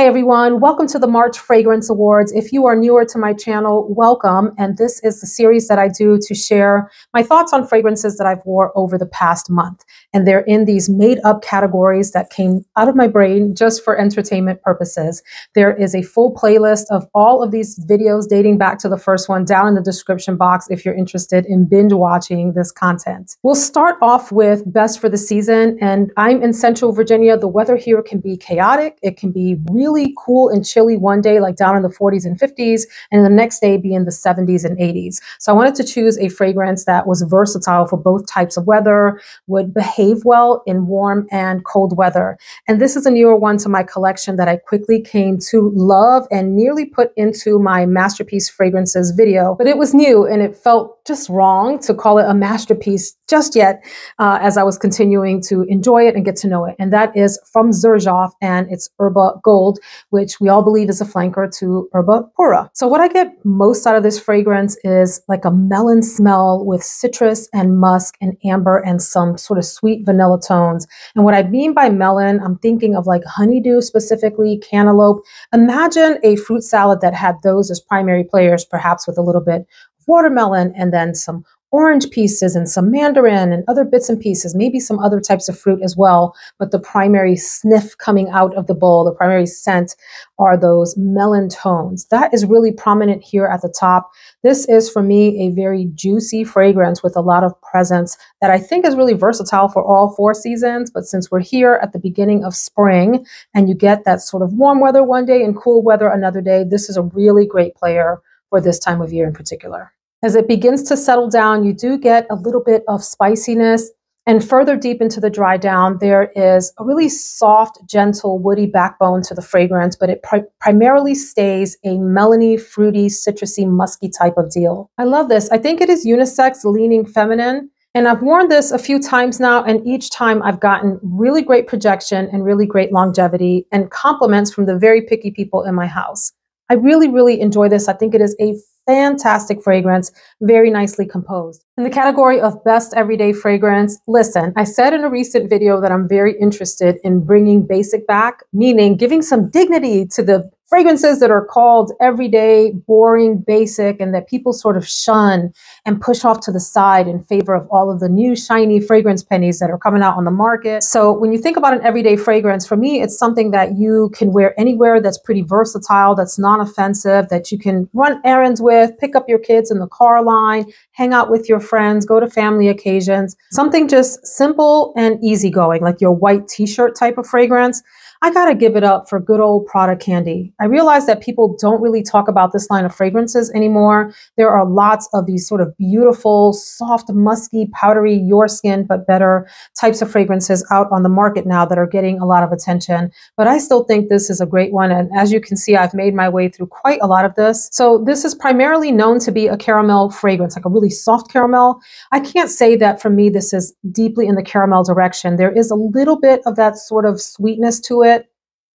Hey everyone, welcome to the March Fragrance Awards. If you are newer to my channel, welcome. And this is the series that I do to share my thoughts on fragrances that I've wore over the past month. And they're in these made up categories that came out of my brain just for entertainment purposes. There is a full playlist of all of these videos dating back to the first one down in the description box if you're interested in binge watching this content. We'll start off with best for the season. And I'm in Central Virginia. The weather here can be chaotic. It can be really cool and chilly one day, like down in the 40s and 50s, and the next day be in the 70s and 80s. So I wanted to choose a fragrance that was versatile for both types of weather, would behave well in warm and cold weather. And this is a newer one to my collection that I quickly came to love and nearly put into my masterpiece fragrances video. But it was new and it felt just wrong to call it a masterpiece just yet uh, as I was continuing to enjoy it and get to know it. And that is from Xerjoff and it's Erba Gold which we all believe is a flanker to Erba Pura. So what I get most out of this fragrance is like a melon smell with citrus and musk and amber and some sort of sweet vanilla tones. And what I mean by melon, I'm thinking of like honeydew specifically, cantaloupe. Imagine a fruit salad that had those as primary players, perhaps with a little bit watermelon and then some orange pieces and some mandarin and other bits and pieces, maybe some other types of fruit as well. But the primary sniff coming out of the bowl, the primary scent are those melon tones. That is really prominent here at the top. This is for me a very juicy fragrance with a lot of presence that I think is really versatile for all four seasons. But since we're here at the beginning of spring and you get that sort of warm weather one day and cool weather another day, this is a really great player for this time of year in particular. As it begins to settle down, you do get a little bit of spiciness. And further deep into the dry down, there is a really soft, gentle, woody backbone to the fragrance, but it pri primarily stays a melony, fruity, citrusy, musky type of deal. I love this. I think it is unisex, leaning feminine. And I've worn this a few times now, and each time I've gotten really great projection and really great longevity and compliments from the very picky people in my house. I really, really enjoy this. I think it is a fantastic fragrance, very nicely composed. In the category of best everyday fragrance, listen, I said in a recent video that I'm very interested in bringing basic back, meaning giving some dignity to the fragrances that are called everyday, boring, basic, and that people sort of shun and push off to the side in favor of all of the new shiny fragrance pennies that are coming out on the market. So when you think about an everyday fragrance, for me, it's something that you can wear anywhere that's pretty versatile, that's non-offensive, that you can run errands with, pick up your kids in the car line, hang out with your friends, go to family occasions, something just simple and easygoing, like your white t-shirt type of fragrance. I got to give it up for good old Prada Candy. I realize that people don't really talk about this line of fragrances anymore. There are lots of these sort of beautiful, soft, musky, powdery, your skin, but better types of fragrances out on the market now that are getting a lot of attention. But I still think this is a great one. And as you can see, I've made my way through quite a lot of this. So this is primarily known to be a caramel fragrance, like a really soft caramel. I can't say that for me, this is deeply in the caramel direction. There is a little bit of that sort of sweetness to it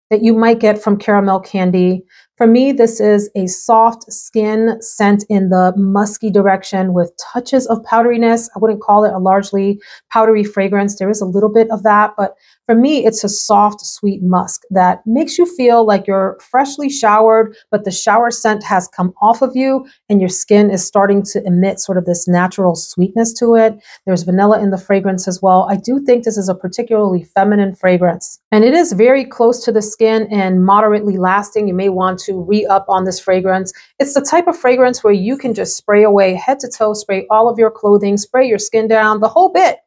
that you might get from caramel candy. For me, this is a soft skin scent in the musky direction with touches of powderiness. I wouldn't call it a largely powdery fragrance. There is a little bit of that, but for me, it's a soft, sweet musk that makes you feel like you're freshly showered, but the shower scent has come off of you and your skin is starting to emit sort of this natural sweetness to it. There's vanilla in the fragrance as well. I do think this is a particularly feminine fragrance. And it is very close to the skin and moderately lasting. You may want to re-up on this fragrance. It's the type of fragrance where you can just spray away head to toe, spray all of your clothing, spray your skin down, the whole bit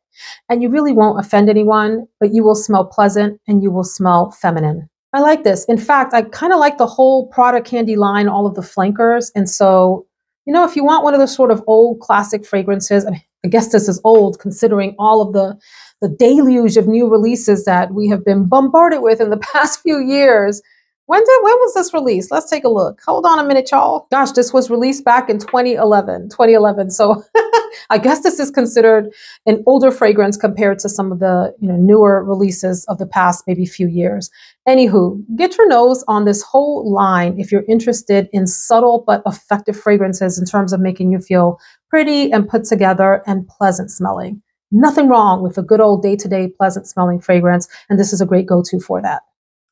and you really won't offend anyone, but you will smell pleasant and you will smell feminine. I like this. In fact, I kind of like the whole Prada candy line, all of the flankers. And so, you know, if you want one of those sort of old classic fragrances, I, mean, I guess this is old considering all of the the deluge of new releases that we have been bombarded with in the past few years. When did when was this released? Let's take a look. Hold on a minute, y'all. Gosh, this was released back in 2011. 2011. So I guess this is considered an older fragrance compared to some of the you know newer releases of the past maybe few years. Anywho, get your nose on this whole line if you're interested in subtle but effective fragrances in terms of making you feel pretty and put together and pleasant smelling. Nothing wrong with a good old day-to-day -day pleasant smelling fragrance, and this is a great go-to for that.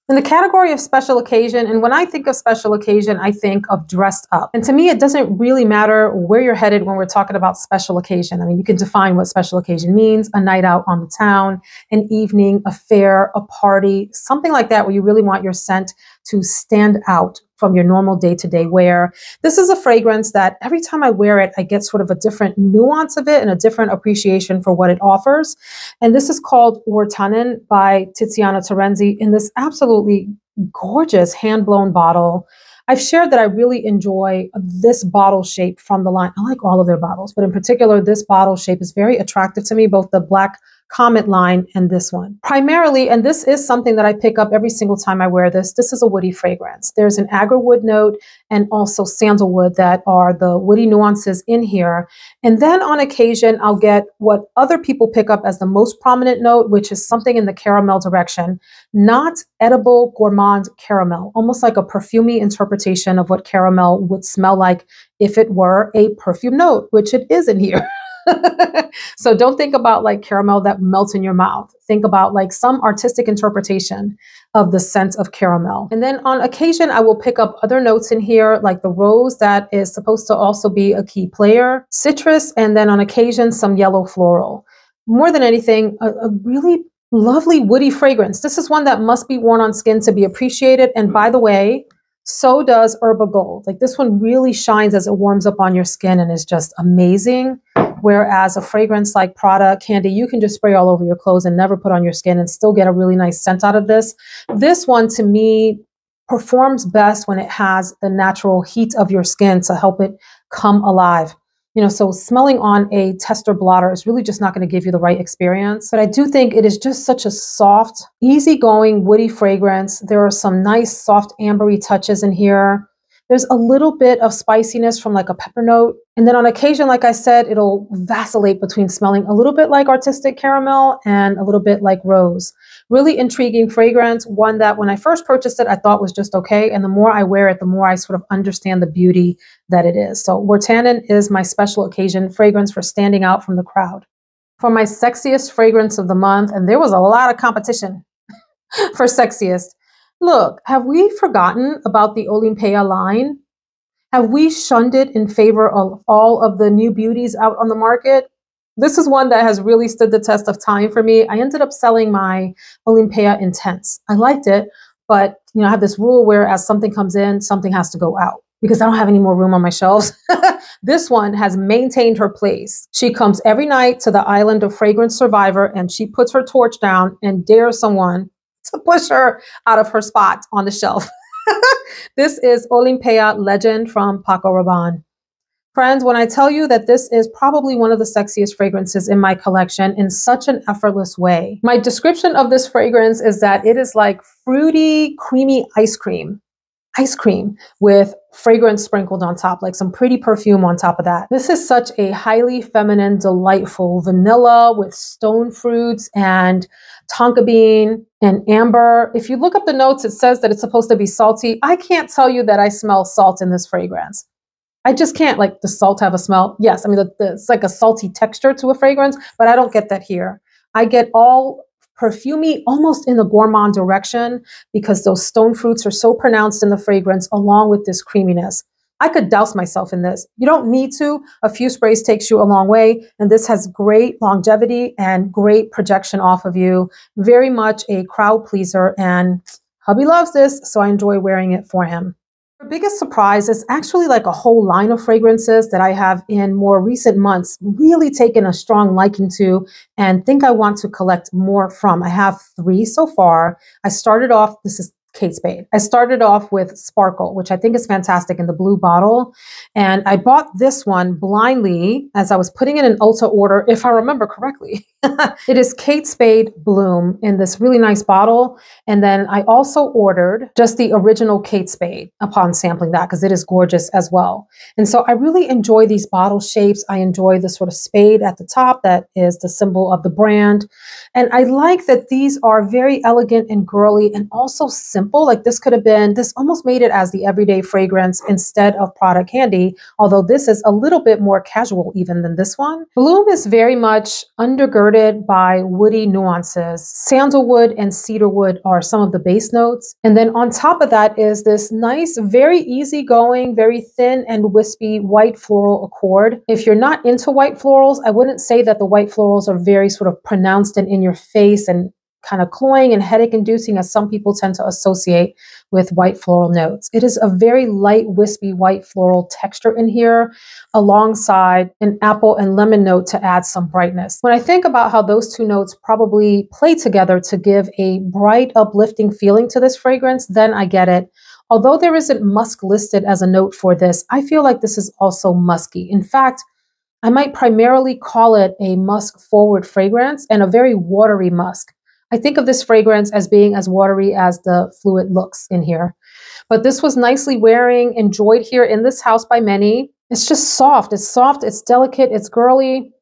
In the category of special occasion, and when I think of special occasion, I think of dressed up. And to me, it doesn't really matter where you're headed when we're talking about special occasion. I mean, you can define what special occasion means a night out on the town, an evening, a fair, a party, something like that, where you really want your scent to stand out from your normal day to day wear. This is a fragrance that every time I wear it, I get sort of a different nuance of it and a different appreciation for what it offers. And this is called Wirtanen by Tiziana Terenzi in this absolutely gorgeous hand blown bottle. I've shared that I really enjoy this bottle shape from the line. I like all of their bottles, but in particular, this bottle shape is very attractive to me, both the black Comet line and this one. Primarily, and this is something that I pick up every single time I wear this, this is a woody fragrance. There's an agarwood note and also sandalwood that are the woody nuances in here. And then on occasion, I'll get what other people pick up as the most prominent note, which is something in the caramel direction, not edible gourmand caramel, almost like a perfumey interpretation of what caramel would smell like if it were a perfume note, which it is in here. so don't think about like caramel that melts in your mouth. Think about like some artistic interpretation of the scent of caramel. And then on occasion, I will pick up other notes in here, like the rose that is supposed to also be a key player, citrus, and then on occasion, some yellow floral. More than anything, a, a really lovely woody fragrance. This is one that must be worn on skin to be appreciated. And by the way, so does Erba Gold. Like this one really shines as it warms up on your skin and is just amazing. Whereas a fragrance like Prada Candy, you can just spray all over your clothes and never put on your skin and still get a really nice scent out of this. This one to me performs best when it has the natural heat of your skin to help it come alive. You know, so smelling on a tester blotter is really just not going to give you the right experience. But I do think it is just such a soft, easygoing, woody fragrance. There are some nice, soft, ambery touches in here. There's a little bit of spiciness from like a pepper note. And then on occasion, like I said, it'll vacillate between smelling a little bit like artistic caramel and a little bit like rose. Really intriguing fragrance, one that when I first purchased it, I thought was just okay. And the more I wear it, the more I sort of understand the beauty that it is. So Wirtanen is my special occasion fragrance for standing out from the crowd. For my sexiest fragrance of the month, and there was a lot of competition for sexiest, Look, have we forgotten about the Olympea line? Have we shunned it in favor of all of the new beauties out on the market? This is one that has really stood the test of time for me. I ended up selling my Olympea Intense. I liked it, but you know, I have this rule where as something comes in, something has to go out because I don't have any more room on my shelves. this one has maintained her place. She comes every night to the island of Fragrance Survivor and she puts her torch down and dares someone to push her out of her spot on the shelf. this is Olympea Legend from Paco Rabanne. Friends, when I tell you that this is probably one of the sexiest fragrances in my collection in such an effortless way, my description of this fragrance is that it is like fruity, creamy ice cream ice cream with fragrance sprinkled on top, like some pretty perfume on top of that. This is such a highly feminine, delightful vanilla with stone fruits and tonka bean and amber. If you look up the notes, it says that it's supposed to be salty. I can't tell you that I smell salt in this fragrance. I just can't like the salt have a smell. Yes, I mean, the, the, it's like a salty texture to a fragrance, but I don't get that here. I get all perfumey, almost in the gourmand direction because those stone fruits are so pronounced in the fragrance along with this creaminess. I could douse myself in this. You don't need to. A few sprays takes you a long way. And this has great longevity and great projection off of you. Very much a crowd pleaser. And hubby loves this, so I enjoy wearing it for him. The biggest surprise is actually like a whole line of fragrances that I have in more recent months really taken a strong liking to and think I want to collect more from. I have three so far. I started off, this is Kate Spade. I started off with Sparkle, which I think is fantastic in the blue bottle. And I bought this one blindly as I was putting in an Ulta order, if I remember correctly. it is Kate Spade Bloom in this really nice bottle. And then I also ordered just the original Kate Spade upon sampling that because it is gorgeous as well. And so I really enjoy these bottle shapes. I enjoy the sort of spade at the top that is the symbol of the brand. And I like that these are very elegant and girly and also simple. Like this could have been, this almost made it as the everyday fragrance instead of Prada Candy, although this is a little bit more casual even than this one. Bloom is very much undergirded by woody nuances. Sandalwood and cedarwood are some of the base notes. And then on top of that is this nice, very easygoing, very thin and wispy white floral accord. If you're not into white florals, I wouldn't say that the white florals are very sort of pronounced and in your face and kind of cloying and headache inducing as some people tend to associate with white floral notes. It is a very light, wispy white floral texture in here alongside an apple and lemon note to add some brightness. When I think about how those two notes probably play together to give a bright, uplifting feeling to this fragrance, then I get it. Although there isn't musk listed as a note for this, I feel like this is also musky. In fact, I might primarily call it a musk forward fragrance and a very watery musk. I think of this fragrance as being as watery as the fluid looks in here. But this was nicely wearing, enjoyed here in this house by many. It's just soft. It's soft, it's delicate, it's girly.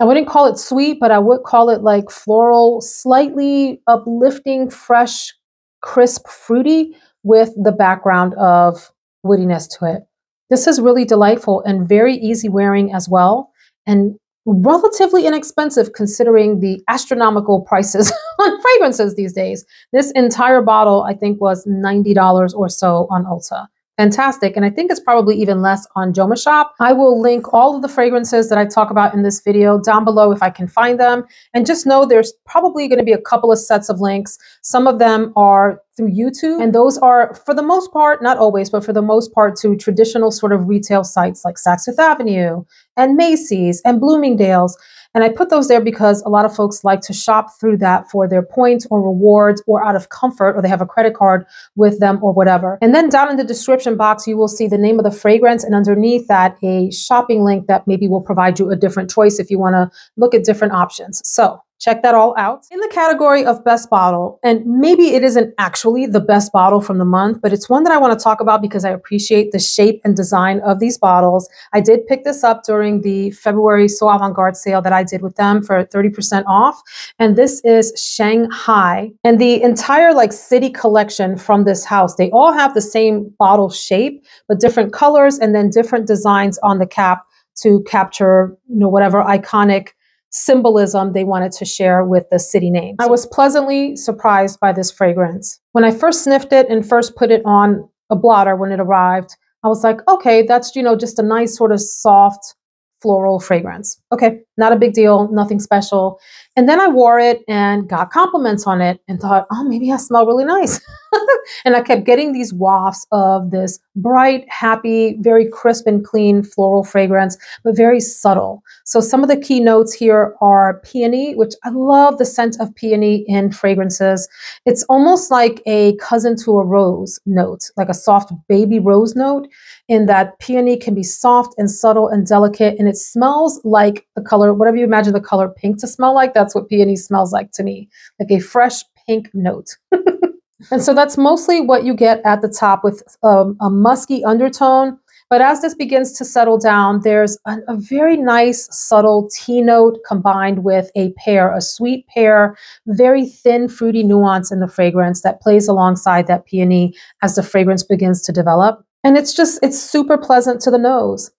I wouldn't call it sweet, but I would call it like floral, slightly uplifting, fresh, crisp, fruity with the background of woodiness to it. This is really delightful and very easy wearing as well. And relatively inexpensive considering the astronomical prices on fragrances these days. This entire bottle, I think, was $90 or so on Ulta fantastic. And I think it's probably even less on Jomashop. I will link all of the fragrances that I talk about in this video down below if I can find them. And just know there's probably going to be a couple of sets of links. Some of them are through YouTube. And those are, for the most part, not always, but for the most part, to traditional sort of retail sites like Saks Fifth Avenue and Macy's and Bloomingdale's. And I put those there because a lot of folks like to shop through that for their points or rewards or out of comfort or they have a credit card with them or whatever. And then down in the description box, you will see the name of the fragrance and underneath that a shopping link that maybe will provide you a different choice if you want to look at different options. So Check that all out. In the category of best bottle, and maybe it isn't actually the best bottle from the month, but it's one that I want to talk about because I appreciate the shape and design of these bottles. I did pick this up during the February So Avant Garde sale that I did with them for 30% off. And this is Shanghai. And the entire like city collection from this house, they all have the same bottle shape, but different colors and then different designs on the cap to capture, you know, whatever iconic symbolism they wanted to share with the city name. I was pleasantly surprised by this fragrance. When I first sniffed it and first put it on a blotter when it arrived, I was like, okay, that's, you know, just a nice sort of soft floral fragrance. Okay, not a big deal, nothing special. And then I wore it and got compliments on it and thought, oh, maybe I smell really nice. and I kept getting these wafts of this bright, happy, very crisp and clean floral fragrance, but very subtle. So some of the key notes here are peony, which I love the scent of peony in fragrances. It's almost like a cousin to a rose note, like a soft baby rose note in that peony can be soft and subtle and delicate and it smells like the color, whatever you imagine the color pink to smell like, that's what peony smells like to me, like a fresh pink note. and so that's mostly what you get at the top with um, a musky undertone. But as this begins to settle down, there's a, a, very nice subtle tea note combined with a pear, a sweet pear, very thin fruity nuance in the fragrance that plays alongside that peony as the fragrance begins to develop. And it's just, it's super pleasant to the nose.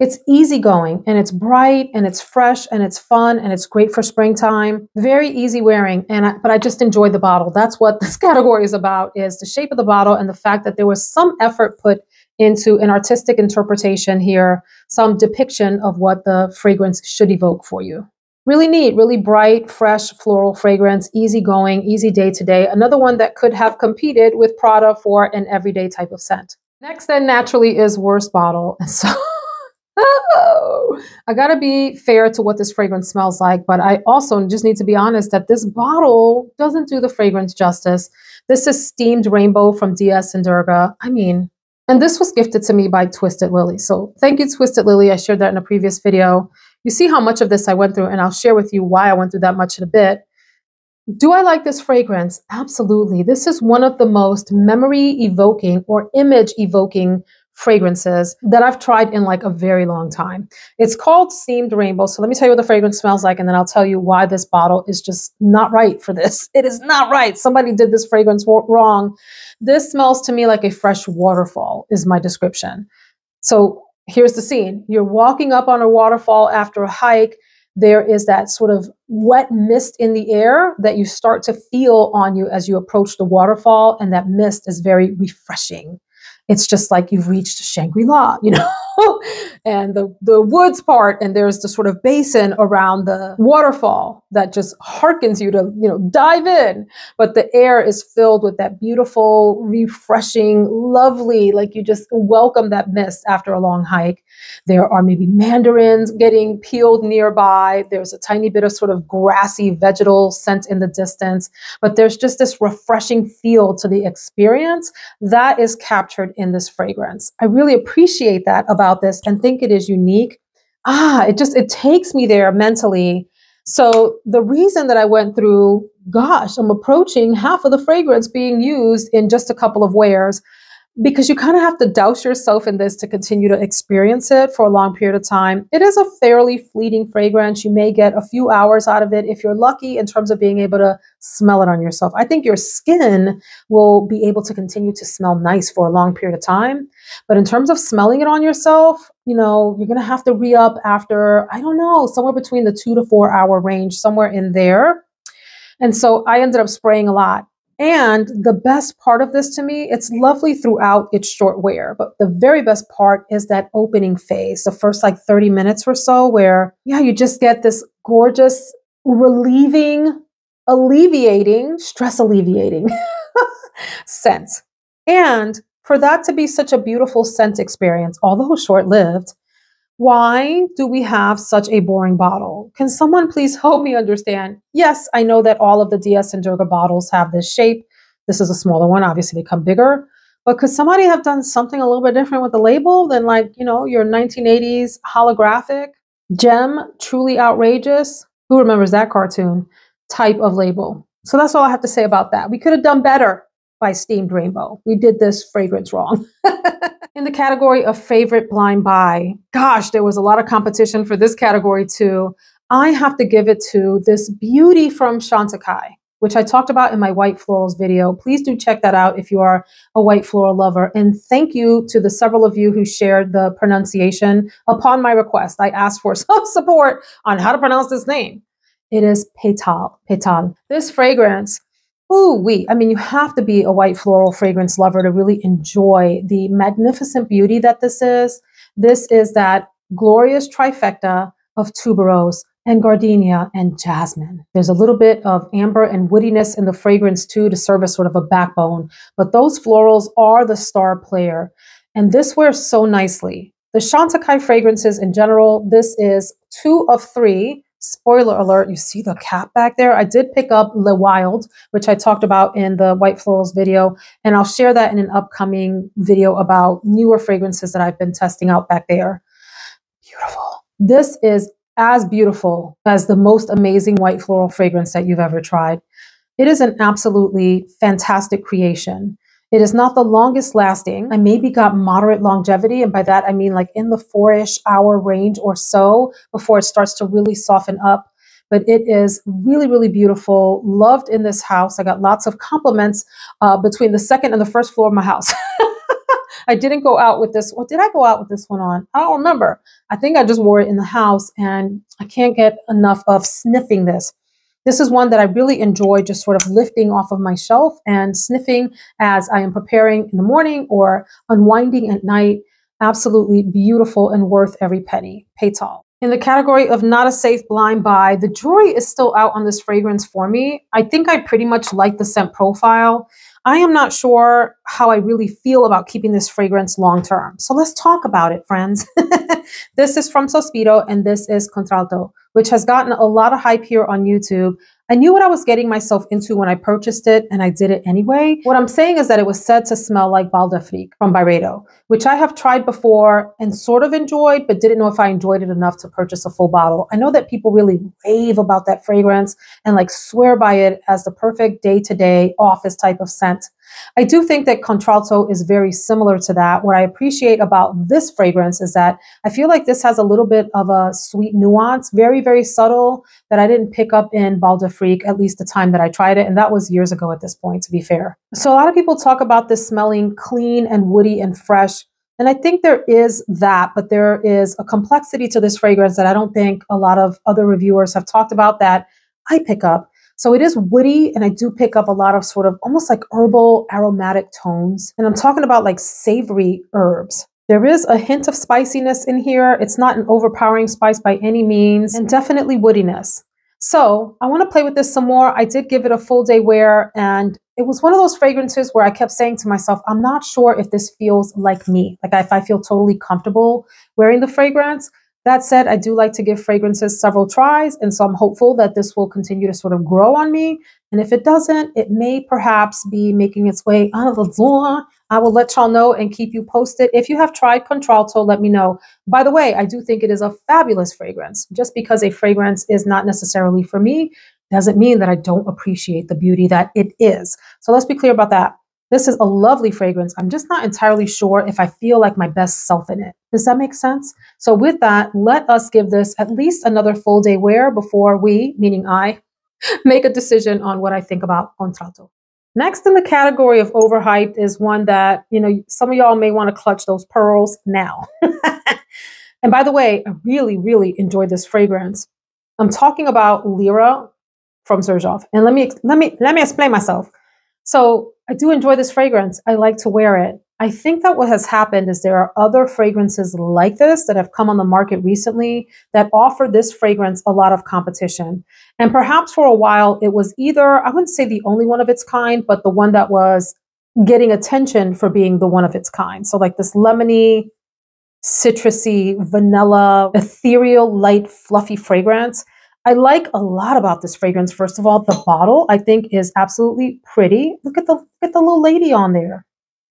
It's easygoing and it's bright and it's fresh and it's fun and it's great for springtime. Very easy wearing, and I, but I just enjoy the bottle. That's what this category is about: is the shape of the bottle and the fact that there was some effort put into an artistic interpretation here, some depiction of what the fragrance should evoke for you. Really neat, really bright, fresh floral fragrance, easy going, easy day to day. Another one that could have competed with Prada for an everyday type of scent. Next, then, naturally, is worst bottle. And so I gotta be fair to what this fragrance smells like, but I also just need to be honest that this bottle doesn't do the fragrance justice. This is Steamed Rainbow from DS and Durga. I mean, and this was gifted to me by Twisted Lily. So thank you, Twisted Lily. I shared that in a previous video. You see how much of this I went through, and I'll share with you why I went through that much in a bit. Do I like this fragrance? Absolutely. This is one of the most memory evoking or image evoking fragrances that I've tried in like a very long time. It's called Steamed Rainbow. So let me tell you what the fragrance smells like, and then I'll tell you why this bottle is just not right for this. It is not right. Somebody did this fragrance wrong. This smells to me like a fresh waterfall, is my description. So here's the scene you're walking up on a waterfall after a hike there is that sort of wet mist in the air that you start to feel on you as you approach the waterfall. And that mist is very refreshing it's just like you've reached Shangri-La, you know, and the, the woods part, and there's the sort of basin around the waterfall that just harkens you to, you know, dive in. But the air is filled with that beautiful, refreshing, lovely, like you just welcome that mist after a long hike. There are maybe mandarins getting peeled nearby. There's a tiny bit of sort of grassy vegetal scent in the distance, but there's just this refreshing feel to the experience that is captured in this fragrance. I really appreciate that about this and think it is unique. Ah, it just it takes me there mentally. So the reason that I went through, gosh, I'm approaching half of the fragrance being used in just a couple of wears because you kind of have to douse yourself in this to continue to experience it for a long period of time. It is a fairly fleeting fragrance. You may get a few hours out of it if you're lucky in terms of being able to smell it on yourself. I think your skin will be able to continue to smell nice for a long period of time. But in terms of smelling it on yourself, you know, you're going to have to re up after, I don't know, somewhere between the two to four hour range, somewhere in there. And so I ended up spraying a lot. And the best part of this to me, it's lovely throughout its short wear, but the very best part is that opening phase, the first like 30 minutes or so, where, yeah, you just get this gorgeous, relieving, alleviating, stress alleviating scent. And for that to be such a beautiful scent experience, although short lived, why do we have such a boring bottle? Can someone please help me understand? Yes, I know that all of the DS and Durga bottles have this shape. This is a smaller one, obviously they come bigger. But could somebody have done something a little bit different with the label than like, you know, your 1980s holographic gem, truly outrageous? Who remembers that cartoon type of label? So that's all I have to say about that. We could have done better by Steamed Rainbow. We did this fragrance wrong. In the category of favorite blind buy, gosh, there was a lot of competition for this category too. I have to give it to this beauty from Chantecaille, which I talked about in my white florals video. Please do check that out if you are a white floral lover. And thank you to the several of you who shared the pronunciation upon my request. I asked for some support on how to pronounce this name. It is Petal. Petal. This fragrance Ooh, we. I mean, you have to be a white floral fragrance lover to really enjoy the magnificent beauty that this is. This is that glorious trifecta of tuberose and gardenia and jasmine. There's a little bit of amber and woodiness in the fragrance too to serve as sort of a backbone, but those florals are the star player. And this wears so nicely. The Chantecaille fragrances in general, this is two of three Spoiler alert, you see the cap back there? I did pick up Le Wild, which I talked about in the White Florals video, and I'll share that in an upcoming video about newer fragrances that I've been testing out back there. Beautiful. This is as beautiful as the most amazing white floral fragrance that you've ever tried. It is an absolutely fantastic creation. It is not the longest lasting. I maybe got moderate longevity. And by that, I mean like in the four ish hour range or so before it starts to really soften up. But it is really, really beautiful. Loved in this house. I got lots of compliments uh, between the second and the first floor of my house. I didn't go out with this. What did I go out with this one on? I don't remember. I think I just wore it in the house and I can't get enough of sniffing this. This is one that I really enjoy just sort of lifting off of my shelf and sniffing as I am preparing in the morning or unwinding at night. Absolutely beautiful and worth every penny. Pétale. In the category of not a safe blind buy, the jury is still out on this fragrance for me. I think I pretty much like the scent profile. I am not sure how I really feel about keeping this fragrance long term. So let's talk about it, friends. this is from Sospiro and this is Contralto which has gotten a lot of hype here on YouTube. I knew what I was getting myself into when I purchased it, and I did it anyway. What I'm saying is that it was said to smell like Bal d'Afrique from Byredo, which I have tried before and sort of enjoyed, but didn't know if I enjoyed it enough to purchase a full bottle. I know that people really rave about that fragrance and like swear by it as the perfect day to day office type of scent. I do think that Contralto is very similar to that. What I appreciate about this fragrance is that I feel like this has a little bit of a sweet nuance, very, very subtle, that I didn't pick up in Bal at least the time that I tried it. And that was years ago at this point, to be fair. So a lot of people talk about this smelling clean and woody and fresh. And I think there is that, but there is a complexity to this fragrance that I don't think a lot of other reviewers have talked about that I pick up. So it is woody, and I do pick up a lot of sort of almost like herbal aromatic tones. And I'm talking about like savory herbs. There is a hint of spiciness in here. It's not an overpowering spice by any means, and definitely woodiness. So I want to play with this some more. I did give it a full day wear, and it was one of those fragrances where I kept saying to myself, I'm not sure if this feels like me, like if I feel totally comfortable wearing the fragrance. That said, I do like to give fragrances several tries, and so I'm hopeful that this will continue to sort of grow on me. And if it doesn't, it may perhaps be making its way out of the door. I will let y'all know and keep you posted. If you have tried Contralto, let me know. By the way, I do think it is a fabulous fragrance. Just because a fragrance is not necessarily for me doesn't mean that I don't appreciate the beauty that it is. So let's be clear about that. This is a lovely fragrance. I'm just not entirely sure if I feel like my best self in it. Does that make sense? So, with that, let us give this at least another full day wear before we, meaning I, make a decision on what I think about Contralto. Next in the category of overhyped is one that, you know, some of y'all may want to clutch those pearls now. and by the way, I really, really enjoyed this fragrance. I'm talking about Lira from Xerjoff. And let me let me let me explain myself. So I do enjoy this fragrance. I like to wear it. I think that what has happened is there are other fragrances like this that have come on the market recently that offer this fragrance a lot of competition. And perhaps for a while, it was either, I wouldn't say the only one of its kind, but the one that was getting attention for being the one of its kind. So, like this lemony, citrusy, vanilla, ethereal, light, fluffy fragrance I like a lot about this fragrance. First of all, the bottle I think is absolutely pretty. Look at the look at the little lady on there.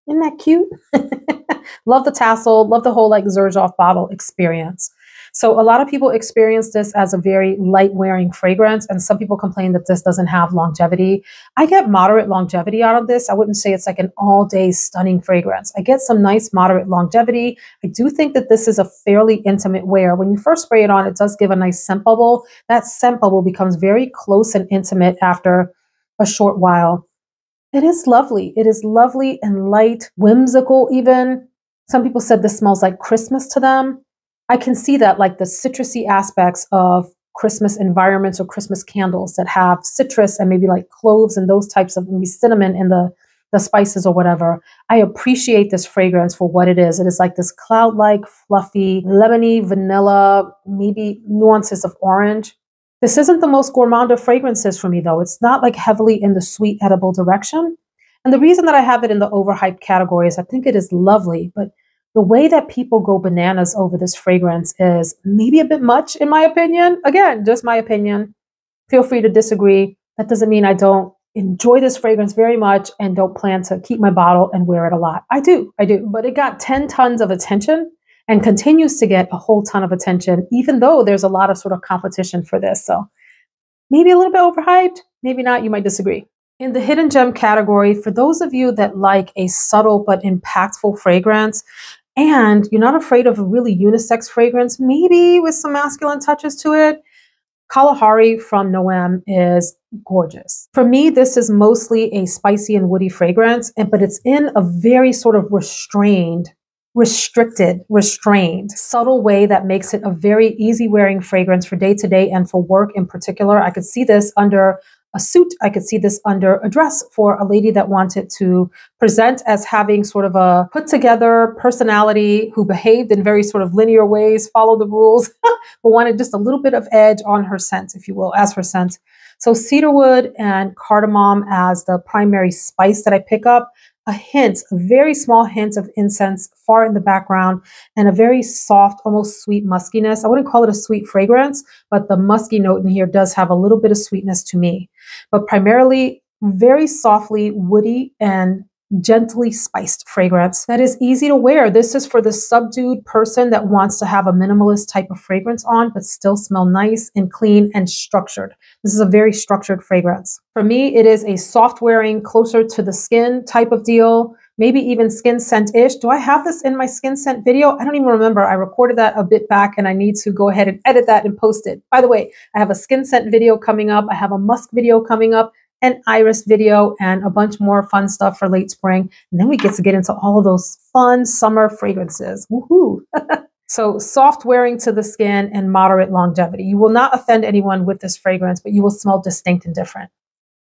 Isn't that cute? love the tassel, love the whole like Xerjoff bottle experience. So a lot of people experience this as a very light wearing fragrance, and some people complain that this doesn't have longevity. I get moderate longevity out of this. I wouldn't say it's like an all day stunning fragrance. I get some nice moderate longevity. I do think that this is a fairly intimate wear. When you first spray it on, it does give a nice scent bubble. That scent bubble becomes very close and intimate after a short while. It is lovely. It is lovely and light, whimsical, even. Some people said this smells like Christmas to them. I can see that like the citrusy aspects of Christmas environments or Christmas candles that have citrus and maybe like cloves and those types of maybe cinnamon in the the spices or whatever. I appreciate this fragrance for what it is. It is like this cloud-like, fluffy, lemony, vanilla, maybe nuances of orange. This isn't the most gourmand of fragrances for me though. It's not like heavily in the sweet edible direction. And the reason that I have it in the overhyped category is I think it is lovely, but the way that people go bananas over this fragrance is maybe a bit much, in my opinion. Again, just my opinion. Feel free to disagree. That doesn't mean I don't enjoy this fragrance very much and don't plan to keep my bottle and wear it a lot. I do, I do. But it got 10 tons of attention and continues to get a whole ton of attention, even though there's a lot of sort of competition for this. So maybe a little bit overhyped, maybe not. You might disagree. In the hidden gem category, for those of you that like a subtle but impactful fragrance, and you're not afraid of a really unisex fragrance, maybe with some masculine touches to it, Kalahari from Noeme is gorgeous. For me, this is mostly a spicy and woody fragrance, and but it's in a very sort of restrained, restricted, restrained, subtle way that makes it a very easy wearing fragrance for day to day and for work in particular. I could see this under a suit. I could see this under a dress for a lady that wanted to present as having sort of a put together personality who behaved in very sort of linear ways, follow the rules, but wanted just a little bit of edge on her scent, if you will, as her scent. So cedarwood and cardamom as the primary spice that I pick up a hint, a very small hint of incense far in the background, and a very soft, almost sweet muskiness. I wouldn't call it a sweet fragrance, but the musky note in here does have a little bit of sweetness to me. But primarily, very softly woody and gently spiced fragrance that is easy to wear. This is for the subdued person that wants to have a minimalist type of fragrance on, but still smell nice and clean and structured. This is a very structured fragrance. For me, it is a soft wearing, closer to the skin type of deal. Maybe even skin scent-ish. Do I have this in my skin scent video? I don't even remember. I recorded that a bit back and I need to go ahead and edit that and post it. By the way, I have a skin scent video coming up. I have a musk video coming up an iris video, and a bunch more fun stuff for late spring. And then we get to get into all of those fun summer fragrances. Woohoo! so soft wearing to the skin and moderate longevity. You will not offend anyone with this fragrance, but you will smell distinct and different.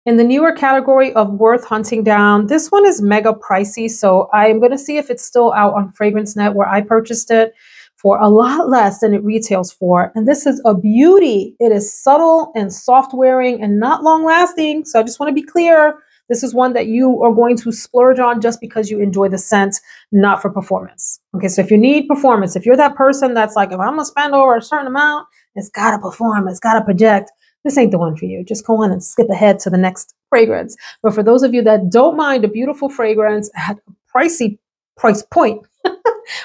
In the newer category of worth hunting down, this one is mega pricey. So I'm going to see if it's still out on FragranceNet where I purchased it for a lot less than it retails for. And this is a beauty. It is subtle and soft wearing and not long lasting. So I just want to be clear. This is one that you are going to splurge on just because you enjoy the scent, not for performance. Okay, so if you need performance, if you're that person that's like, if I'm gonna spend over a certain amount, it's gotta perform, it's gotta project, this ain't the one for you. Just go on and skip ahead to the next fragrance. But for those of you that don't mind a beautiful fragrance at a pricey price point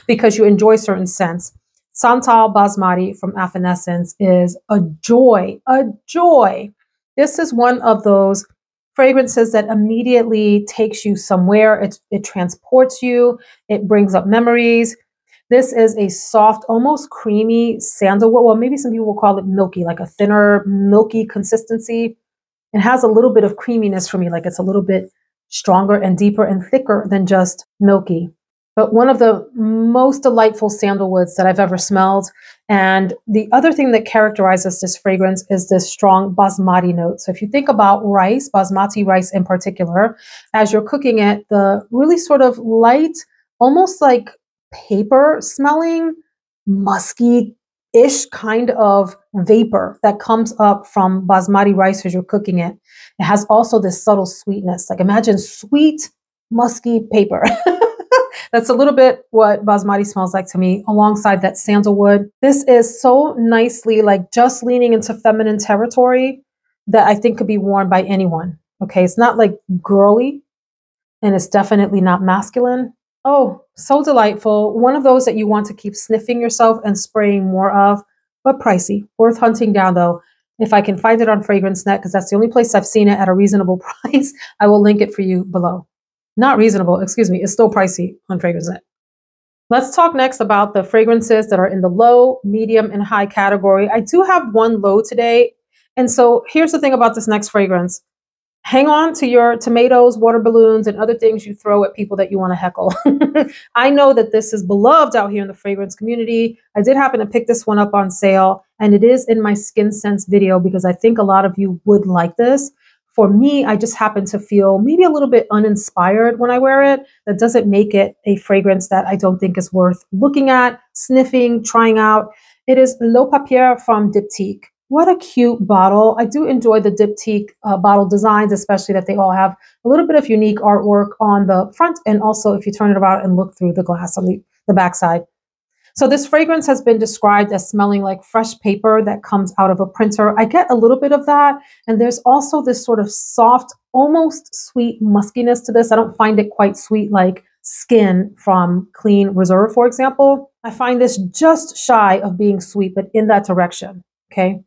because you enjoy certain scents, Santal Basmati from Affinessence is a joy, a joy. This is one of those fragrances that immediately takes you somewhere. It, it transports you, it brings up memories. This is a soft, almost creamy sandalwood. Well, maybe some people will call it milky, like a thinner, milky consistency. It has a little bit of creaminess for me, like it's a little bit stronger and deeper and thicker than just milky. But one of the most delightful sandalwoods that I've ever smelled. And the other thing that characterizes this fragrance is this strong basmati note. So if you think about rice, basmati rice in particular, as you're cooking it, the really sort of light, almost like paper smelling, musky ish kind of vapor that comes up from basmati rice as you're cooking it. It has also this subtle sweetness. Like imagine sweet, musky paper. That's a little bit what basmati smells like to me, alongside that sandalwood. This is so nicely like just leaning into feminine territory that I think could be worn by anyone. Okay, it's not like girly and it's definitely not masculine. Oh, so delightful. One of those that you want to keep sniffing yourself and spraying more of, but pricey. Worth hunting down though. If I can find it on FragranceNet, because that's the only place I've seen it at a reasonable price, I will link it for you below. Not reasonable, excuse me, it's still pricey on FragranceNet. Let's talk next about the fragrances that are in the low, medium, and high category. I do have one low today. And so here's the thing about this next fragrance hang on to your tomatoes, water balloons, and other things you throw at people that you want to heckle. I know that this is beloved out here in the fragrance community. I did happen to pick this one up on sale, and it is in my Skin Sense video because I think a lot of you would like this. For me, I just happen to feel maybe a little bit uninspired when I wear it. That doesn't make it a fragrance that I don't think is worth looking at, sniffing, trying out. It is L'Eau Papier from Diptyque. What a cute bottle. I do enjoy the Diptyque uh, bottle designs, especially that they all have a little bit of unique artwork on the front and also if you turn it around and look through the glass on the, the backside. So this fragrance has been described as smelling like fresh paper that comes out of a printer. I get a little bit of that. And there's also this sort of soft, almost sweet muskiness to this. I don't find it quite sweet like skin from Clean Reserve, for example. I find this just shy of being sweet, but in that direction. Okay.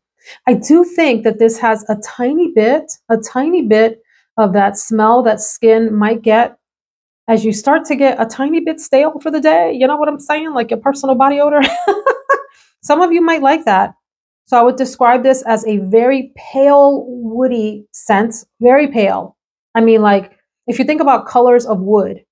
I do think that this has a tiny bit, a tiny bit of that smell that skin might get as you start to get a tiny bit stale for the day. You know what I'm saying? Like your personal body odor. Some of you might like that. So I would describe this as a very pale, woody scent, very pale. I mean, like if you think about colors of wood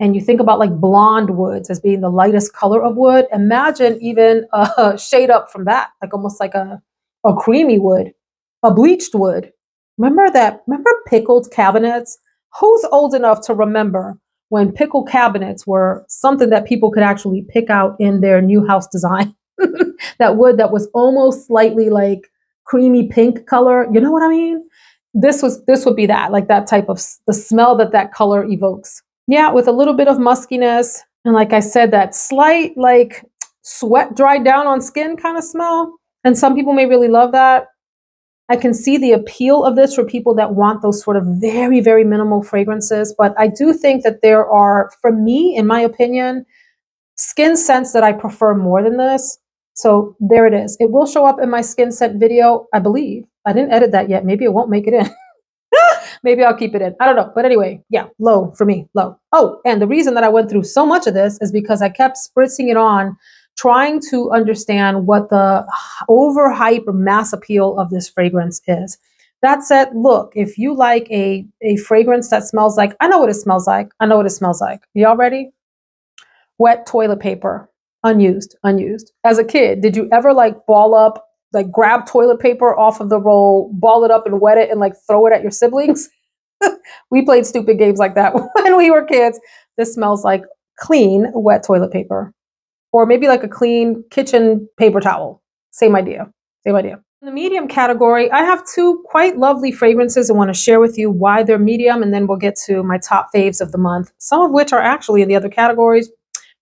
and you think about like blonde woods as being the lightest color of wood, imagine even a shade up from that, like almost like a a creamy wood, a bleached wood. Remember that? Remember pickled cabinets? Who's old enough to remember when pickle cabinets were something that people could actually pick out in their new house design? that wood that was almost slightly like creamy pink color. You know what I mean? This was this would be that, like that type of the smell that that color evokes. Yeah, with a little bit of muskiness and like I said, that slight like sweat dried down on skin kind of smell. And some people may really love that. I can see the appeal of this for people that want those sort of very, very minimal fragrances. But I do think that there are, for me, in my opinion, skin scents that I prefer more than this. So there it is. It will show up in my skin scent video, I believe. I didn't edit that yet. Maybe it won't make it in. Maybe I'll keep it in. I don't know. But anyway, yeah, low for me, low. Oh, and the reason that I went through so much of this is because I kept spritzing it on trying to understand what the overhype mass appeal of this fragrance is. That said, look, if you like a, a fragrance that smells like, I know what it smells like. I know what it smells like. Y'all ready? Wet toilet paper, unused, unused. As a kid, did you ever like ball up, like grab toilet paper off of the roll, ball it up and wet it and like throw it at your siblings? we played stupid games like that when we were kids. This smells like clean, wet toilet paper. Or maybe like a clean kitchen paper towel. Same idea. Same idea. In the medium category, I have two quite lovely fragrances I want to share with you why they're medium, and then we'll get to my top faves of the month, some of which are actually in the other categories.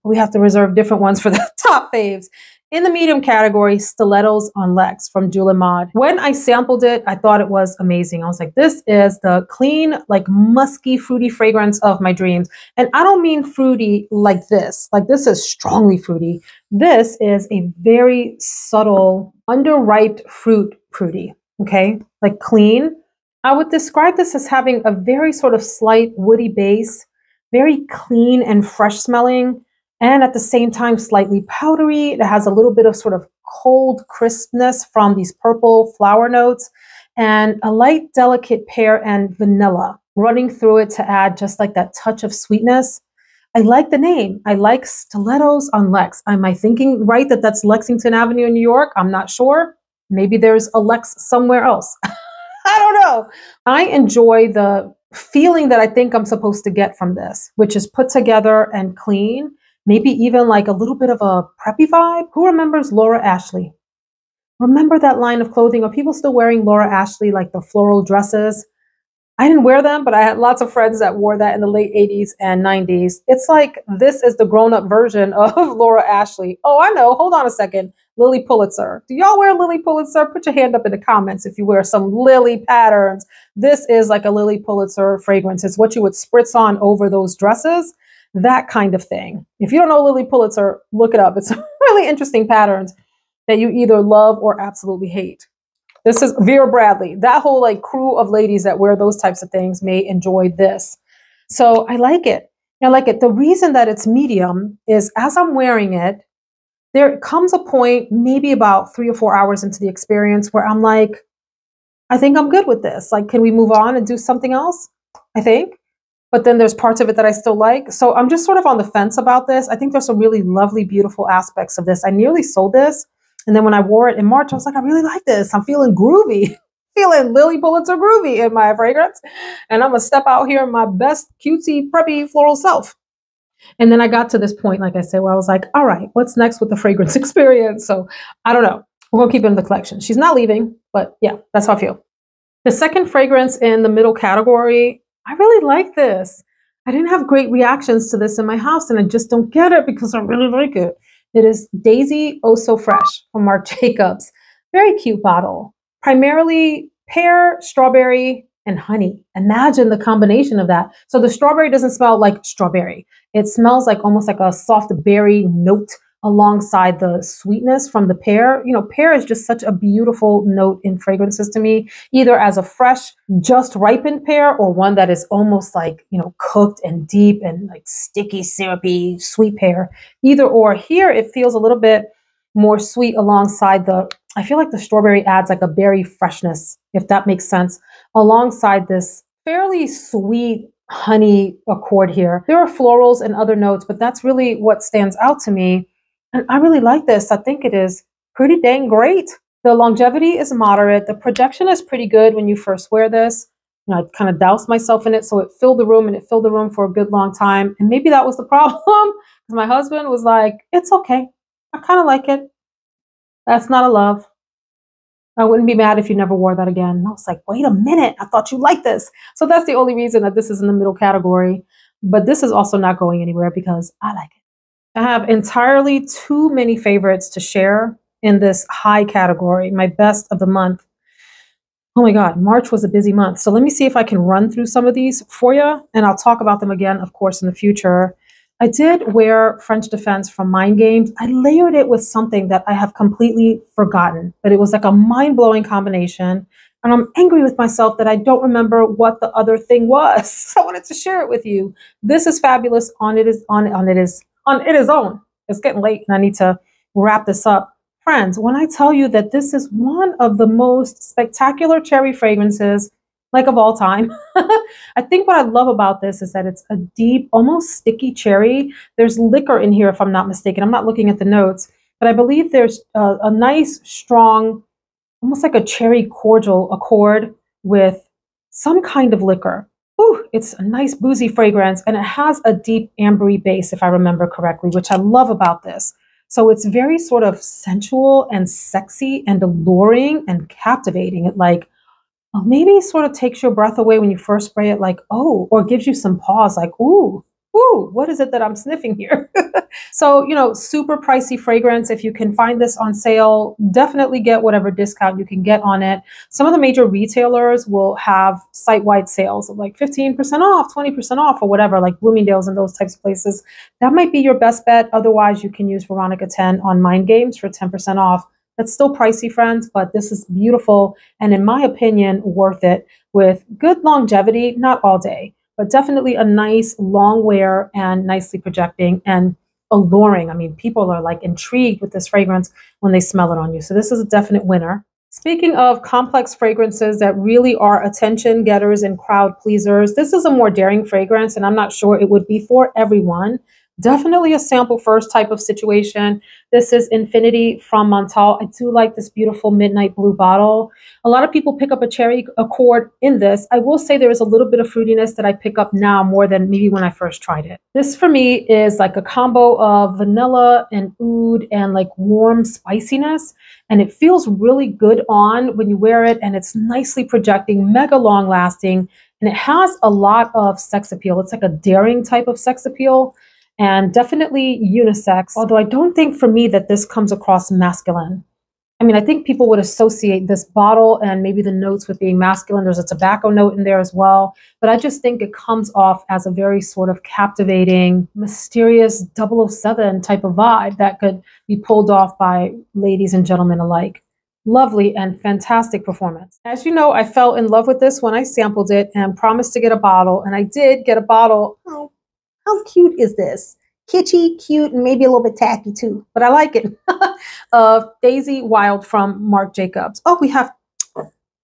We have to reserve different ones for the top faves. In the medium category, Stilettos on Lex from Jewel Mod. When I sampled it, I thought it was amazing. I was like, this is the clean, like musky, fruity fragrance of my dreams. And I don't mean fruity like this. Like this is strongly fruity. This is a very subtle, underripe fruit fruity. Okay. Like clean. I would describe this as having a very sort of slight woody base, very clean and fresh smelling and at the same time slightly powdery. It has a little bit of sort of cold crispness from these purple flower notes and a light delicate pear and vanilla running through it to add just like that touch of sweetness. I like the name. I like Stilettos on Lex. Am I thinking right that that's Lexington Avenue in New York? I'm not sure. Maybe there's a Lex somewhere else. I don't know. I enjoy the feeling that I think I'm supposed to get from this, which is put together and clean maybe even like a little bit of a preppy vibe. Who remembers Laura Ashley? Remember that line of clothing? Are people still wearing Laura Ashley, like the floral dresses? I didn't wear them, but I had lots of friends that wore that in the late 80s and 90s. It's like this is the grown up version of Laura Ashley. Oh, I know. Hold on a second. Lilly Pulitzer. Do y'all wear Lilly Pulitzer? Put your hand up in the comments if you wear some Lilly patterns. This is like a Lilly Pulitzer fragrance. It's what you would spritz on over those dresses that kind of thing. If you don't know Lilly Pulitzer, look it up. It's really interesting patterns that you either love or absolutely hate. This is Vera Bradley. That whole like crew of ladies that wear those types of things may enjoy this. So I like it. I like it. The reason that it's medium is as I'm wearing it, there comes a point, maybe about three or four hours into the experience, where I'm like, I think I'm good with this. Like, can we move on and do something else? I think but then there's parts of it that I still like. So I'm just sort of on the fence about this. I think there's some really lovely, beautiful aspects of this. I nearly sold this. And then when I wore it in March, I was like, I really like this. I'm feeling groovy, feeling Lilly Pulitzer groovy in my fragrance. And I'm going to step out here in my best cutesy, preppy floral self. And then I got to this point, like I said, where I was like, all right, what's next with the fragrance experience? So I don't know. We're going to keep it in the collection. She's not leaving, but yeah, that's how I feel. The second fragrance in the middle category I really like this. I didn't have great reactions to this in my house, and I just don't get it because I really like it. It is Daisy Oh So Fresh from Marc Jacobs. Very cute bottle. Primarily pear, strawberry, and honey. Imagine the combination of that. So the strawberry doesn't smell like strawberry. It smells like almost like a soft berry note alongside the sweetness from the pear. You know, pear is just such a beautiful note in fragrances to me, either as a fresh, just ripened pear or one that is almost like, you know, cooked and deep and like sticky, syrupy, sweet pear. Either or. Here it feels a little bit more sweet alongside the, I feel like the strawberry adds like a berry freshness, if that makes sense, alongside this fairly sweet honey accord here. There are florals and other notes, but that's really what stands out to me and I really like this. I think it is pretty dang great. The longevity is moderate. The projection is pretty good when you first wear this. You know, I kind of doused myself in it, so it filled the room and it filled the room for a good long time. And maybe that was the problem because my husband was like, "It's okay. I kind of like it. That's not a love. I wouldn't be mad if you never wore that again." And I was like, "Wait a minute. I thought you liked this." So that's the only reason that this is in the middle category. But this is also not going anywhere because I like it. I have entirely too many favorites to share in this high category, my best of the month. Oh my God, March was a busy month. So let me see if I can run through some of these for you, and I'll talk about them again, of course, in the future. I did wear French Defense from Mind Games. I layered it with something that I have completely forgotten, but it was like a mind blowing combination. And I'm angry with myself that I don't remember what the other thing was. I wanted to share it with you. This is fabulous on it is on on it is on it is own. It's getting late and I need to wrap this up Friends, when I tell you that this is one of the most spectacular cherry fragrances, like of all time, I think what I love about this is that it's a deep, almost sticky cherry. There's liquor in here, if I'm not mistaken. I'm not looking at the notes, but I believe there's a, a nice, strong, almost like a cherry cordial accord with some kind of liquor. Ooh, it's a nice boozy fragrance and it has a deep ambery base, if I remember correctly, which I love about this. So it's very sort of sensual and sexy and alluring and captivating. It like well, maybe sort of takes your breath away when you first spray it, like, oh, or gives you some pause, like, ooh, ooh, what is it that I'm sniffing here? so, you know, super pricey fragrance. If you can find this on sale, definitely get whatever discount you can get on it. Some of the major retailers will have site wide sales of like 15% off, 20% off, or whatever, like Bloomingdale's and those types of places. That might be your best bet. Otherwise, you can use Veronica 10 on Mind Games for 10% off. That's still pricey, friends, but this is beautiful and, in my opinion, worth it with good longevity, not all day but definitely a nice long wear and nicely projecting and alluring. I mean, people are like intrigued with this fragrance when they smell it on you. So this is a definite winner. Speaking of complex fragrances that really are attention getters and crowd pleasers, this is a more daring fragrance, and I'm not sure it would be for everyone definitely a sample first type of situation. This is Infinity from Montal. I do like this beautiful midnight blue bottle. A lot of people pick up a cherry accord in this. I will say there is a little bit of fruitiness that I pick up now more than maybe when I first tried it. This for me is like a combo of vanilla and oud and like warm spiciness. And it feels really good on when you wear it and it's nicely projecting, mega long lasting. And it has a lot of sex appeal. It's like a daring type of sex appeal and definitely unisex, although I don't think for me that this comes across masculine. I mean, I think people would associate this bottle and maybe the notes with being masculine. There's a tobacco note in there as well. But I just think it comes off as a very sort of captivating, mysterious 007 type of vibe that could be pulled off by ladies and gentlemen alike. Lovely and fantastic performance. As you know, I fell in love with this when I sampled it and promised to get a bottle. And I did get a bottle. Oh, how cute is this? Kitschy, cute, and maybe a little bit tacky too, but I like it. uh, Daisy Wild from Marc Jacobs. Oh, we have,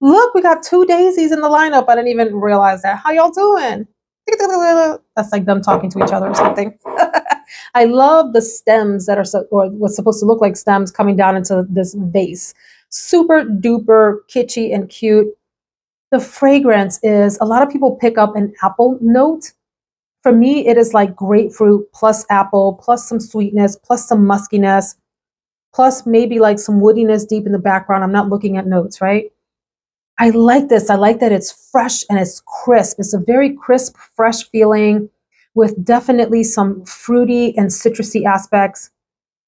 look, we got two daisies in the lineup. I didn't even realize that. How y'all doing? That's like them talking to each other or something. I love the stems that are, so, or what's supposed to look like stems coming down into this vase. Super duper kitschy and cute. The fragrance is, a lot of people pick up an apple note for me, it is like grapefruit plus apple, plus some sweetness, plus some muskiness, plus maybe like some woodiness deep in the background. I'm not looking at notes, right? I like this. I like that it's fresh and it's crisp. It's a very crisp, fresh feeling with definitely some fruity and citrusy aspects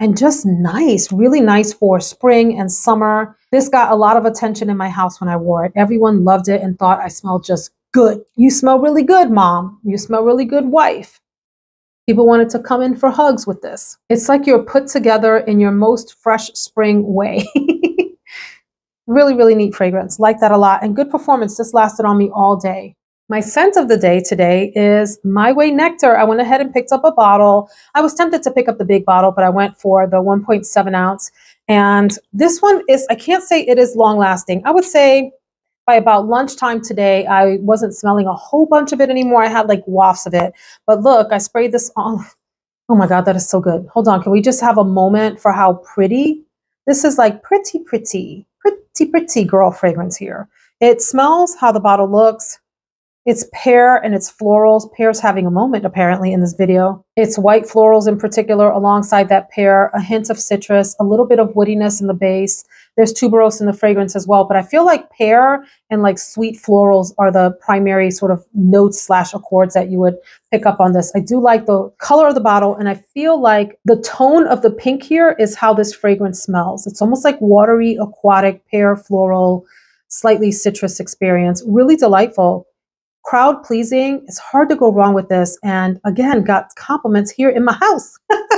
and just nice, really nice for spring and summer. This got a lot of attention in my house when I wore it. Everyone loved it and thought I smelled just good. You smell really good, mom. You smell really good, wife. People wanted to come in for hugs with this. It's like you're put together in your most fresh spring way. really, really neat fragrance. Like that a lot. And good performance. This lasted on me all day. My scent of the day today is My Way Nectar. I went ahead and picked up a bottle. I was tempted to pick up the big bottle, but I went for the 1.7 ounce. And this one is, I can't say it is long lasting. I would say by about lunchtime today, I wasn't smelling a whole bunch of it anymore. I had like wafts of it. But look, I sprayed this on. Oh my God, that is so good. Hold on. Can we just have a moment for how pretty? This is like pretty, pretty, pretty, pretty girl fragrance here. It smells how the bottle looks. It's pear and it's florals. Pear's having a moment apparently in this video. It's white florals in particular alongside that pear, a hint of citrus, a little bit of woodiness in the base. There's tuberose in the fragrance as well, but I feel like pear and like sweet florals are the primary sort of notes slash accords that you would pick up on this. I do like the color of the bottle and I feel like the tone of the pink here is how this fragrance smells. It's almost like watery, aquatic, pear, floral, slightly citrus experience. Really delightful crowd pleasing. It's hard to go wrong with this. And again, got compliments here in my house.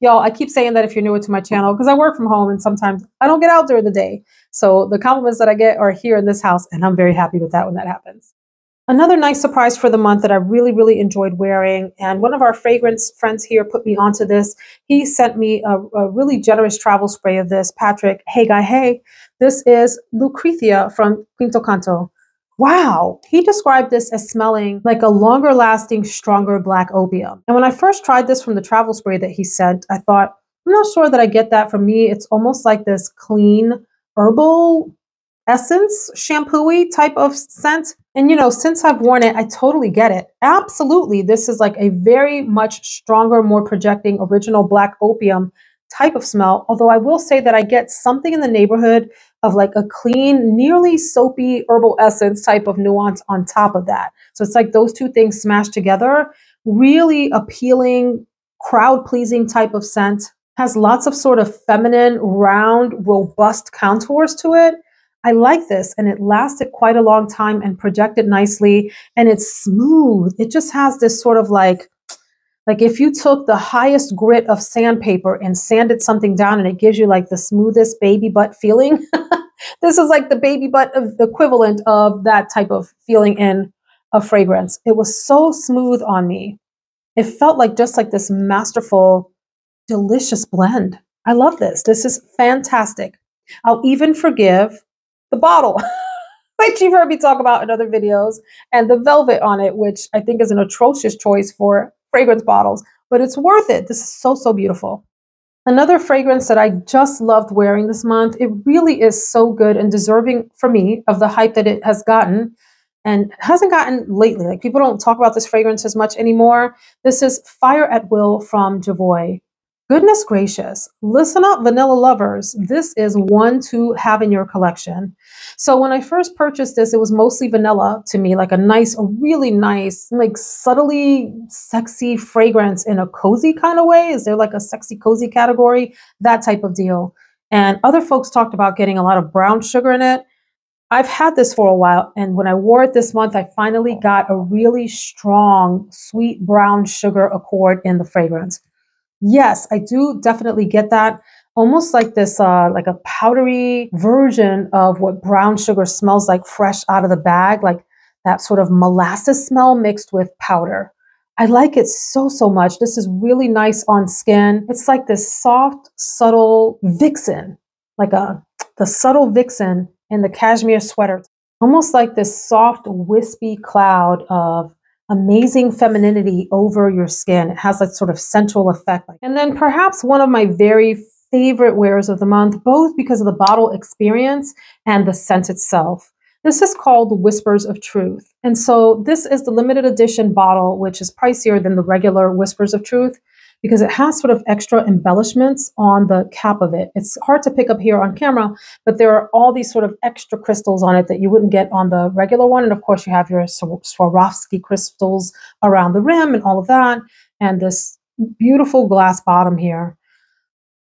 Y'all, I keep saying that if you're newer to my channel, because I work from home and sometimes I don't get out during the day. So the compliments that I get are here in this house, and I'm very happy with that when that happens. Another nice surprise for the month that I really, really enjoyed wearing, and one of our fragrance friends here put me onto this. He sent me a, a really generous travel spray of this. Patrick, hey guy, hey. This is Lucretia from Quinto Canto. Wow, he described this as smelling like a longer lasting, stronger black opium. And when I first tried this from the travel spray that he sent, I thought, I'm not sure that I get that from me. It's almost like this clean herbal essence, shampooy type of scent. And you know, since I've worn it, I totally get it. Absolutely. This is like a very much stronger, more projecting original black opium type of smell. Although I will say that I get something in the neighborhood of like a clean, nearly soapy herbal essence type of nuance on top of that. So it's like those two things smashed together. Really appealing, crowd pleasing type of scent. Has lots of sort of feminine, round, robust contours to it I like this and it lasted quite a long time and projected nicely and it's smooth. It just has this sort of like like if you took the highest grit of sandpaper and sanded something down and it gives you like the smoothest baby butt feeling. this is like the baby butt of equivalent of that type of feeling in a fragrance. It was so smooth on me. It felt like just like this masterful, delicious blend. I love this. This is fantastic. I'll even forgive the bottle, which you've heard me talk about in other videos, and the velvet on it, which I think is an atrocious choice for fragrance bottles, but it's worth it. This is so, so beautiful. Another fragrance that I just loved wearing this month, it really is so good and deserving for me of the hype that it has gotten and hasn't gotten lately. Like people don't talk about this fragrance as much anymore. This is Fire at Will from Jovoy. Goodness gracious, listen up, vanilla lovers. This is one to have in your collection. So when I first purchased this, it was mostly vanilla to me, like a nice, a really nice, like subtly sexy fragrance in a cozy kind of way. Is there like a sexy cozy category? That type of deal. And other folks talked about getting a lot of brown sugar in it. I've had this for a while, and when I wore it this month, I finally got a really strong, sweet brown sugar accord in the fragrance. Yes, I do definitely get that. Almost like this, uh, like a powdery version of what brown sugar smells like fresh out of the bag, like that sort of molasses smell mixed with powder. I like it so, so much. This is really nice on skin. It's like this soft, subtle vixen, like a the subtle vixen in the cashmere sweater. Almost like this soft, wispy cloud of amazing femininity over your skin. It has that sort of sensual effect. And then perhaps one of my very favorite wears of the month, both because of the bottle experience and the scent itself. This is called Whispers of Truth. And so this is the limited edition bottle, which is pricier than the regular Whispers of Truth because it has sort of extra embellishments on the cap of it. It's hard to pick up here on camera, but there are all these sort of extra crystals on it that you wouldn't get on the regular one. And of course, you have your Swarovski crystals around the rim and all of that, and this beautiful glass bottom here.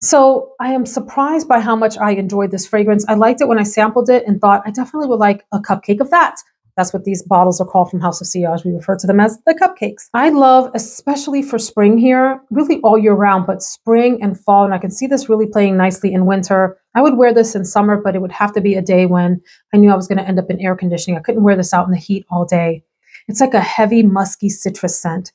So I am surprised by how much I enjoyed this fragrance. I liked it when I sampled it and thought I definitely would like a cupcake of that. That's what these bottles are called from House of Sillage. We refer to them as the cupcakes. I love, especially for spring here, really all year round, but spring and fall. And I can see this really playing nicely in winter. I would wear this in summer, but it would have to be a day when I knew I was going to end up in air conditioning. I couldn't wear this out in the heat all day. It's like a heavy, musky citrus scent.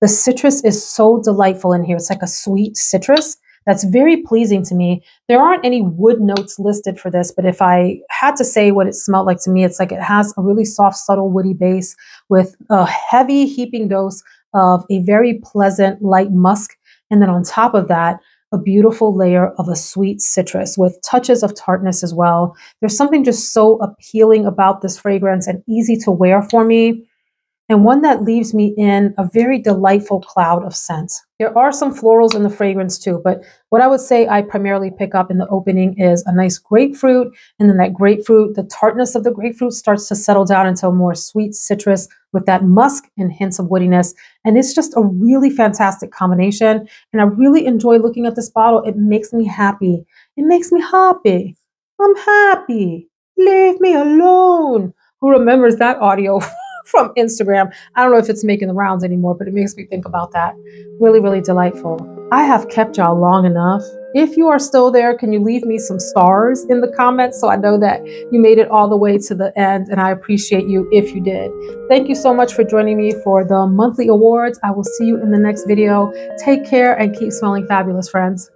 The citrus is so delightful in here. It's like a sweet citrus that's very pleasing to me. There aren't any wood notes listed for this, but if I had to say what it smelled like to me, it's like it has a really soft, subtle woody base with a heavy heaping dose of a very pleasant light musk. And then on top of that, a beautiful layer of a sweet citrus with touches of tartness as well. There's something just so appealing about this fragrance and easy to wear for me and one that leaves me in a very delightful cloud of scent. There are some florals in the fragrance too, but what I would say I primarily pick up in the opening is a nice grapefruit, and then that grapefruit, the tartness of the grapefruit starts to settle down into a more sweet citrus with that musk and hints of woodiness. And it's just a really fantastic combination. And I really enjoy looking at this bottle. It makes me happy. It makes me happy. I'm happy. Leave me alone. Who remembers that audio? from Instagram. I don't know if it's making the rounds anymore, but it makes me think about that. Really, really delightful. I have kept y'all long enough. If you are still there, can you leave me some stars in the comments so I know that you made it all the way to the end and I appreciate you if you did. Thank you so much for joining me for the monthly awards. I will see you in the next video. Take care and keep smelling fabulous, friends.